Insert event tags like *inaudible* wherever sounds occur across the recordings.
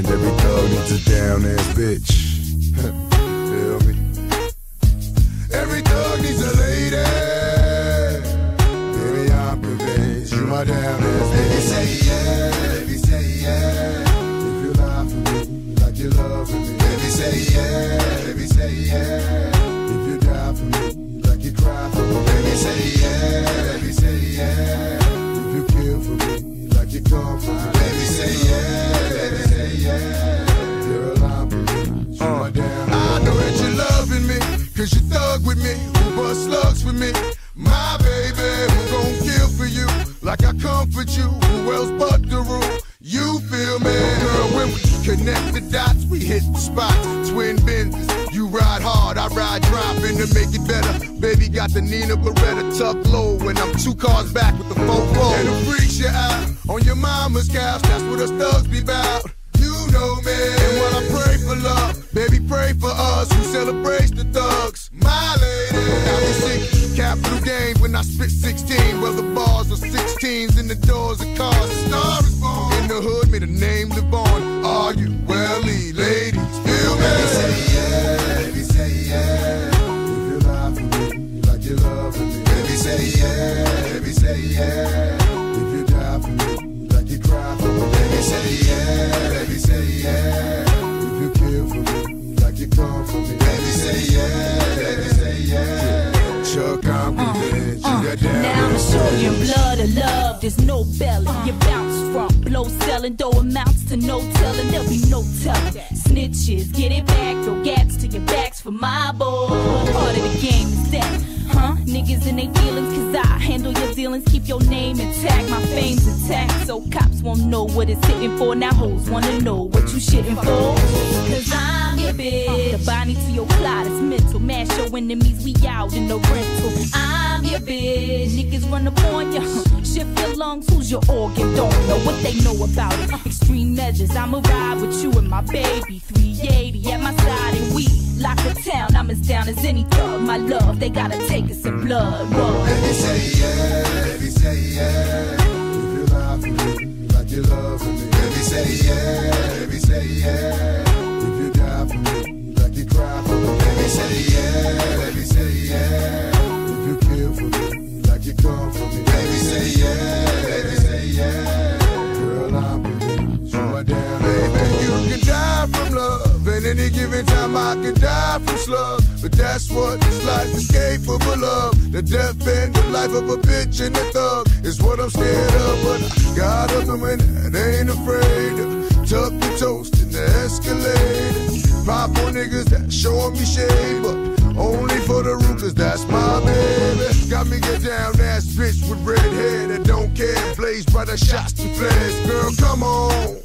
and every thug needs a down ass bitch. *laughs* Feel me? Every thug needs a lady. Baby, I'm convinced you my down ass Baby, say yeah. Baby, say yeah. If you lie for me like you love me. Baby, say yeah. Baby, say yeah. Cause you thug with me, who bust slugs for me. My baby, who gon' kill for you, like I comfort you, who else but the rule? You feel me? Girl, when we connect the dots, we hit the spot. Twin Benz's, you ride hard, I ride dropping to make it better. Baby got the Nina Beretta tucked low, and I'm two cars back with the fofo. And it freaks you out on your mama's couch, that's what us thugs be bout. You know me. And while I pray for love, baby, pray for us who celebrates the thugs. My lady. Be sick, capital game when I spit 16. Well, the bars are 16s and the doors are cars. The star is born. In the hood, may the name live on. Are you well, ladies? Feel me? Baby, say yeah. Baby, say yeah. If you lie for me like you love me. Baby, say yeah. Baby, say yeah. If you die for me like you cry for me. Baby, say yeah. Baby, say yeah. In blood of love. There's no belly. Uh. You bounce from blow selling, though amounts to no telling. There'll be no telling. Snitches, get it back. Throw gats to your backs for my boy. Part of the game is that. Huh? Niggas in they dealings, cause I handle your dealings. Keep your name intact, my fame's intact. So cops won't know what it's hitting for. Now hoes wanna know what you shitting for. Cause I'm your bitch. Uh. The body to your plot is mental. Mash your enemies, we out in the rental. I'm your bitch. Niggas run up on ya. Shift your lungs, who's your organ? Don't know what they know about it. Extreme measures, I'ma ride with you and my baby. 380 at my side and we lock the town. I'm as down as any thug. My love, they gotta take us in blood. Whoa. Baby, say yeah. Baby, say yeah. Come for me. Baby, say yeah. Baby, say yeah. Girl, I'm convinced you are down. Baby, you can die from love. And any given time I can die from slug. But that's what this life is capable of. The death and the life of a bitch and a thug is what I'm scared of. But I got a woman that ain't afraid tuck the toast in the escalator. Pop on niggas that showing me shade, but only for the root, cause that's my baby. Got me get down ass bitch with red hair that don't care. Blaze brighter shots and flares. Girl, come on,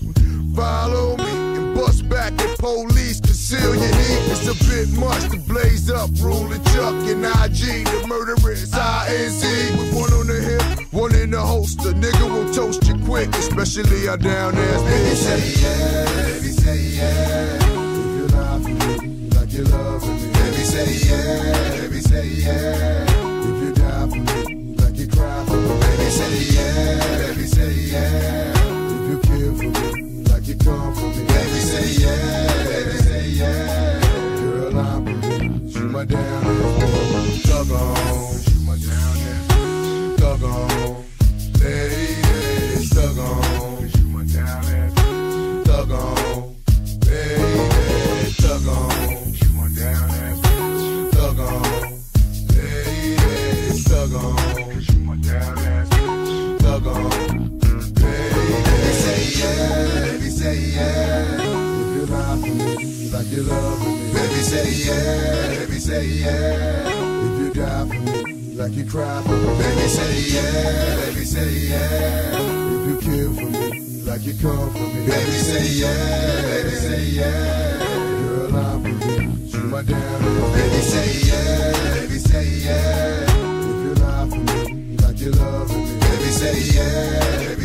follow me and bust back at police. Conceal your heat. It's a bit much to blaze up. Ruling Chuck and IG. The murderers INC. With one on the hip, one in the holster. Nigga will toast you quick, especially our down ass bitch. Baby, Say yeah, baby, say yeah. If you for me like you love me. Baby, say yeah, baby, say yeah. My down Thug on, you my down Thug on, lady, thug on, you my down Thug on, baby, thug on, you my down Thug on, lady, thug on, you my Thug say yeah, baby, say yeah. If you lie for me like you love me, say yeah, baby, say yeah. If you die for me like you cry for me, baby, say yeah, baby, say yeah. If you kill for me like you come for me, baby, say yeah, baby, say yeah. Girl, I'm convinced you You my down, baby, say yeah, baby, say yeah. If you lie for me like you love me, baby, say yeah, baby.